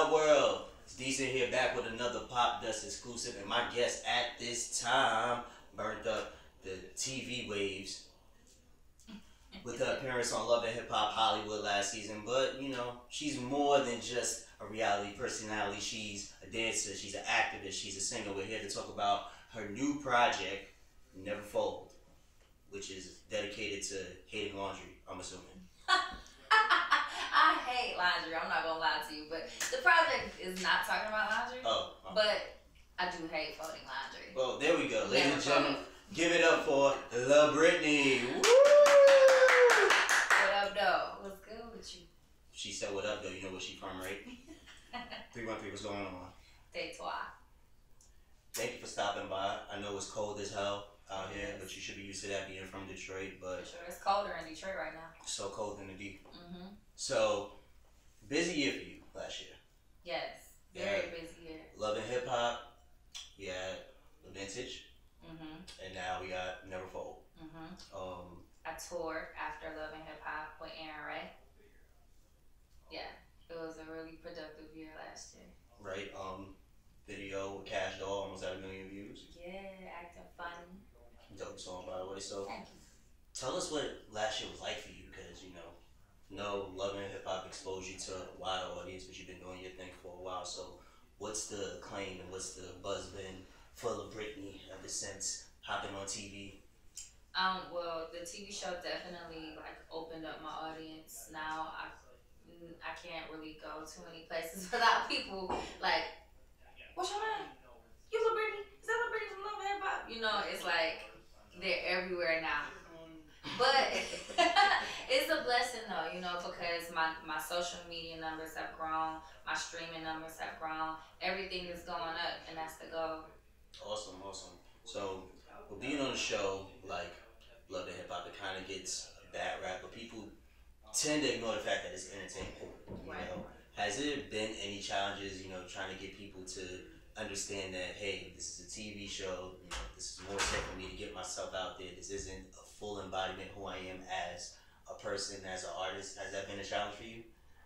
up, world? It's decent here back with another Popdust exclusive, and my guest at this time burned up the TV waves with her appearance on Love and Hip Hop Hollywood last season. But you know, she's more than just a reality personality. She's a dancer. She's an activist. She's a singer. We're here to talk about her new project, Never Fold, which is dedicated to hating laundry. I'm assuming. I hate laundry. I'm not gonna lie to you, but the project is not talking about laundry. Oh, oh. But I do hate folding laundry. well, there we go, ladies and gentlemen. Give it up for La'Britney. Woo! What up, though? What's good with you? She said, "What up, though? You know where she from, right? Three one three. What's going on? Day toi. Thank you for stopping by. I know it's cold as hell out here, but you should be used to that being from Detroit. But sure. It's colder in Detroit right now. so cold in the deep. Mm-hmm. So busy year for you last year. Yes. Very busy year. Love and hip hop. We had the vintage, Mm-hmm. and now we got Never Fold. Mm-hmm. Um, I toured after Love and Hip Hop with Aaron Ray. Yeah. It was a really productive year last year. right. Um, video with Cash Doll almost had a million views. Yeah, acting funny. Dope song, by the way. So. Thank you. Tell us what last year was like for you, because you know, no love and hip hop exposed you to a wider audience, but you've been doing your thing for a while. So, what's the claim and what's the buzz been for La'Britney ever since hopping on TV? Um, well, the TV show definitely like opened up my audience. Now I, I can't really go too many places without people like, what's your name? You Lil Britney? Is that Lil Britney from Love and Hip Hop? You know, it's like they're everywhere now. But it's a blessing though, you know, because my, my social media numbers have grown, my streaming numbers have grown, everything is going up, and that's the goal. Awesome, awesome. So, with being on the show, like Love and Hip Hop, it kind of gets a bad rap, but people tend to ignore the fact that it's entertainment. You Right. know, has there been any challenges? You know, trying to get people to understand that hey, this is a TV show. You know, this is more so for me to get myself out there. This isn't a full embodiment who I am as a person, as an artist. Has that been a challenge for you?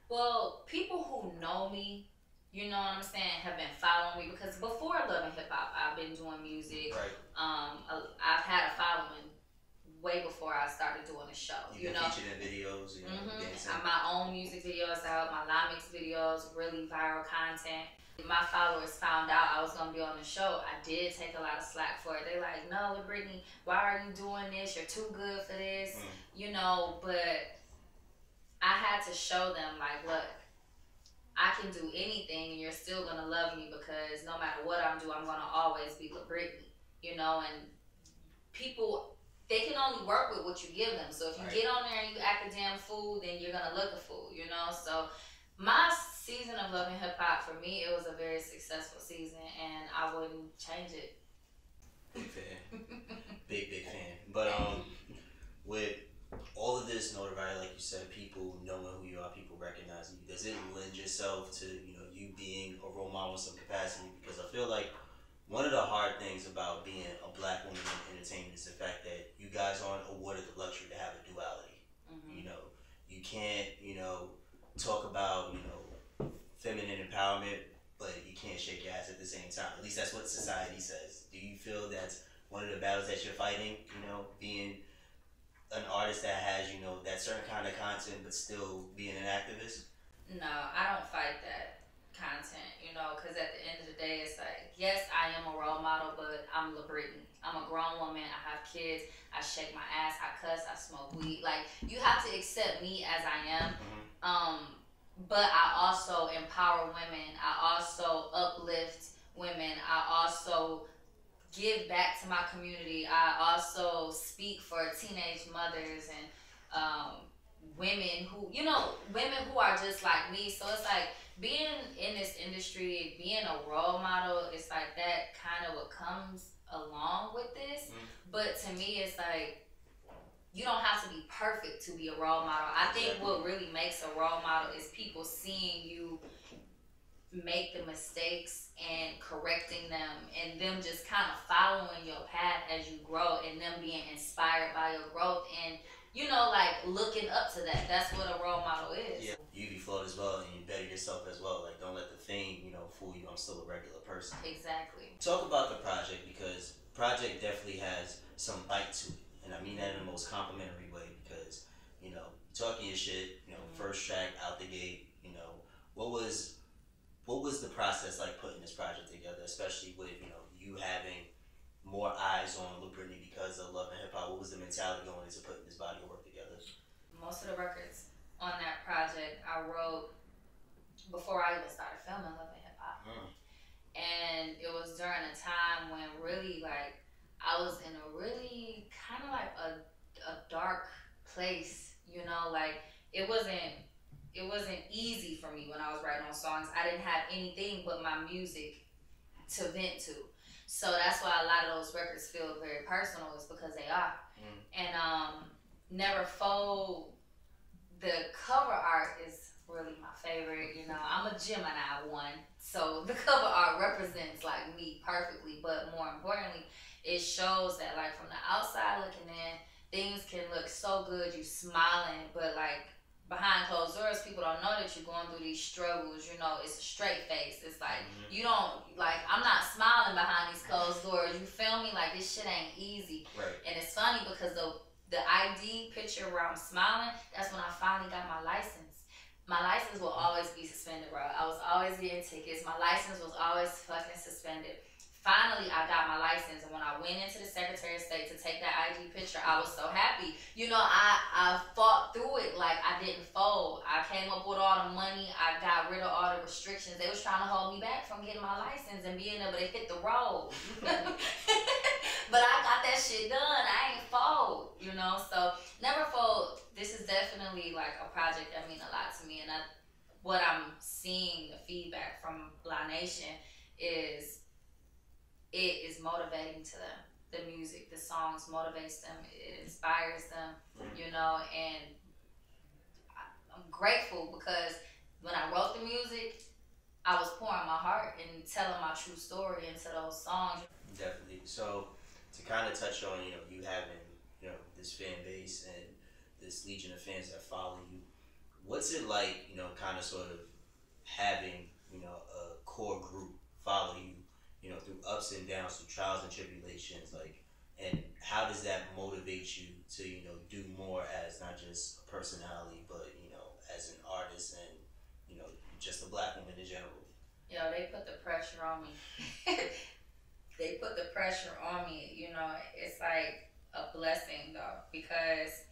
Well, people who know me, you know what I'm saying, have been following me because before Love and Hip Hop, I've been doing music. Right. Um, I've had a following way before I started doing the show. You've You know, featured in videos. You know, hmm my own music videos out, my Lamix videos, really viral content. My followers found out I was gonna be on the show. I did take a lot of slack for it. They like, no, Brittany, why are you doing this? You're too good for this, Mm. you know. But I had to show them, like, look, I can do anything, and you're still gonna love me because no matter what I'm doing, I'm gonna always be with Brittany, you know. And people they can only work with what you give them. So if you Right. get on there and you act a damn fool, then you're gonna look a fool, you know. So my season of Love and Hip Hop for me, it was a very successful season, and I wouldn't change it. Big fan. big, big fan. But um, with all of this notoriety, like you said, people knowing who you are, people recognizing you, does it lend yourself to, you know, you being a role model in some capacity? Because I feel like one of the hard things about being a black woman in entertainment is the fact that you guys aren't awarded the luxury to have a duality. hmm You know, you can't, you know, talk about, you know, feminine empowerment, but you can't shake your ass at the same time. At least that's what society says. Do you feel that's one of the battles that you're fighting, you know, being an artist that has, you know, that certain kind of content but still being an activist? No, I don't fight that content, you know, because at the end of the day, it's like, yes, I am a role model, but I'm La'Britney. I'm a grown woman. I have kids. I shake my ass. I cuss. I smoke weed. Like, you have to accept me as I am. Mhm. Um, but I also empower women. I also uplift women. I also give back to my community. I also speak for teenage mothers and um, women who, you know, women who are just like me. So it's like being in this industry, being a role model, it's like that kind of what comes along with this. Mhm. But to me, it's like you don't have to be perfect to be a role model. I think what really makes a role model is people seeing you make the mistakes and correcting them and them just kind of following your path as you grow and them being inspired by your growth and you know like looking up to that that's what a role model is Yeah, you be flawed as well, and you better yourself as well. Like don't let the fame, you know, fool you. I'm still a regular person. Exactly. Talk about the project because project definitely has some bite to it, and I mean that in the most complimentary way because you know talking your shit. You know, Mhm. first track out the gate. You know, what was what was the process like putting this project together, especially with you know you having more eyes on Lil Britney because of Love and Hip Hop. What was the mentality going into putting body of work together? Most of the records on that project I wrote before I even started filming Love and Hip Hop. Mm. and it was during a time when really like I was in a really kind of like a, a dark place, you know, like it wasn't it wasn't easy for me when I was writing on songs. I didn't have anything but my music to vent to. So that's why a lot of those records feel very personal is because they are. Mm. And um Never Fold the cover art is really my favorite. You know, I'm a Gemini one, so the cover art represents like me perfectly. But more importantly, it shows that like from the outside looking in, things can look so good. You smiling, but like behind closed doors, people don't know that you're going through these struggles. You know, it's a straight face. It's like Mhm. you don't like. I'm not smiling behind these closed doors. You feel me? Like this shit ain't easy. Right. And it's funny because the the ID picture where I'm smiling, that's when I finally got my license. My license will always be suspended, bro. I was always getting tickets. My license was always fucking suspended. Finally, I got my license, and when I went into the Secretary of State to take that ID picture, I was so happy. You know, I I fought through it like I didn't fold. I came up with all the money. I got rid of all the restrictions. They was trying to hold me back from getting my license and being able to hit the road. but I got that shit done. I know. So never fold. This is definitely like a project that mean a lot to me, and I, what I'm seeing the feedback from La Nation is it is motivating to them. The music, the songs motivates them. It inspires them, you know, and I'm grateful because when I wrote the music, I was pouring my heart and telling my true story into those songs. Definitely. So to kind of touch on, you know, you know, this fan base and this legion of fans that follow you, what's it like, you know, kind of sort of having, you know, a core group follow you, you know, through ups and downs, through trials and tribulations, like, and how does that motivate you to, you know, do more as not just a personality, but, you know, as an artist and, you know, just a black woman in general? you know, they put the pressure on me. they put the pressure on me. You know, it's like a blessing though, because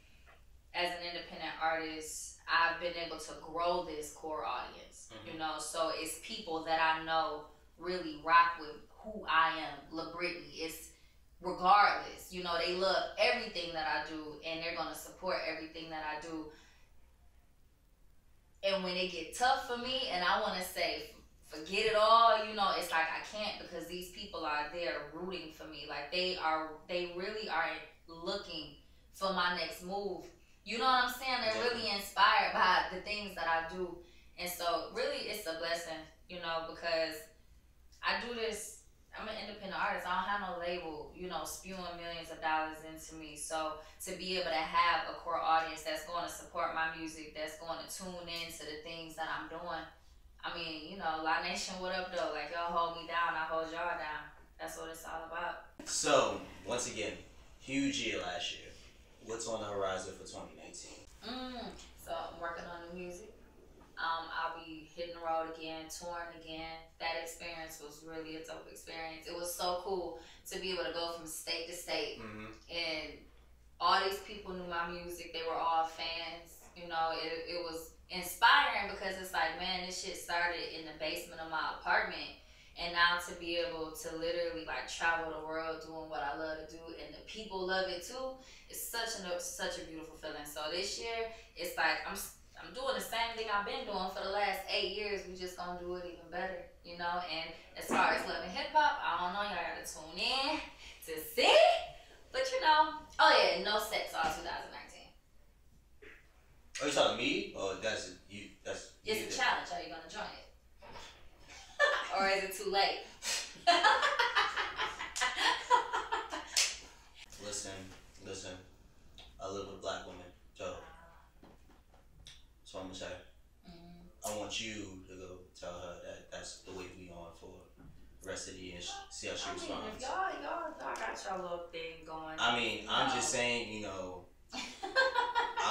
as an independent artist, I've been able to grow this core audience. You mm-hmm. know, so it's people that I know really rock with who I am, La'Britney. It's regardless, you know, they love everything that I do and they're gonna support everything that I do. And when it get tough for me and I wanna say forget it all, you know, it's like I can't because these people are rooting for me. Like they are they really are looking for my next move. You know what I'm saying? They're really inspired by the things that I do. And so really it's a blessing, you know, because I do this I'm an independent artist. I don't have no label, you know, spewing millions of dollars into me. So to be able to have a core audience that's going to support my music, that's going to tune in to the things that I'm doing. I mean, you know, La Nation, what up though? Like y'all hold me down, I hold y'all down. That's what it's all about. So, once again, huge year last year. What's on the horizon for 2019? Mm, so I'm working on the music. Um, I'll be hitting the road again, touring again. That experience was really a dope experience. It was so cool to be able to go from state to state Mm-hmm. and all these people knew my music. They were all fans. You know, it, it was inspiring because it's like, man, this shit started in the basement of my apartment. And now to be able to literally like travel the world doing what I love to do and the people love it too, it's such a such a beautiful feeling. So this year, it's like I'm I'm doing the same thing I've been doing for the last eight years. We just gonna do it even better, you know. And as far as Love and Hip Hop, I don't know. Y'all gotta tune in to see. But you know, oh yeah, no sex all 2019. Are you talking to me? Or that's you? That's you It's a that- challenge. Are you gonna join it? or is it too late? Listen, listen. I live with a black woman, so. So I'm gonna say, Mm, I want you to go tell her that that's the way we on for the rest of the year. See how she I mean, responds. if y'all, y'all, y'all got your little thing going. I mean, I'm No. just saying, you know,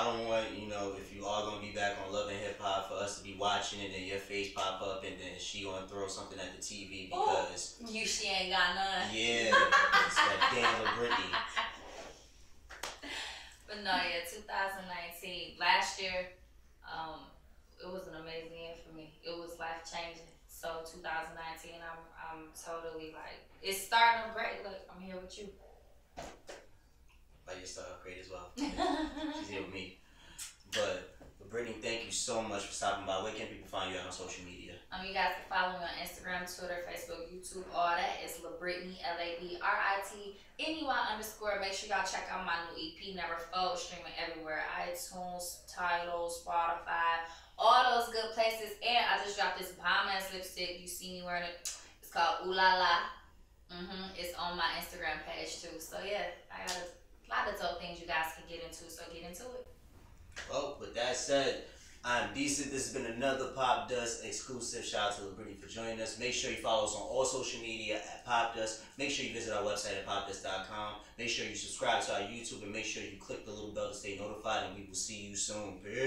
I don't want, you know, if you are gonna be back on Love and Hip Hop for us to be watching it and your face pop up and then she gonna throw something at the TV because you, she ain't got none. yeah, it's like damn Lil Britney. But no, yeah, 2019. Last year, um, it was an amazing year for me. It was life changing. So 2019, I'm I'm totally like it's starting to break. Look, I'm here with you. Like your stuff great as well. She's here with me. But Brittany, thank you so much for stopping by. Where can people find you out on social media? Um, you guys can follow me on Instagram, Twitter, Facebook, YouTube, all that. It's LaBritney, L A B R I T N E Y underscore. Make sure y'all check out my new EP, Never Fold, streaming everywhere iTunes, Tidal, Spotify, all those good places. And I just dropped this bomb ass lipstick. You see me wearing it. It's called Ooh La La. Mm-hmm. It's on my Instagram page too. So yeah, I got a lot of dope things you guys can get into. So get into it. Well, with that said, I'm decent. This has been another Popdust exclusive. Shout out to Brittany for joining us. Make sure you follow us on all social media at Popdust. Make sure you visit our website at popdust.com. Make sure you subscribe to our YouTube and make sure you click the little bell to stay notified. And we will see you soon. Peace.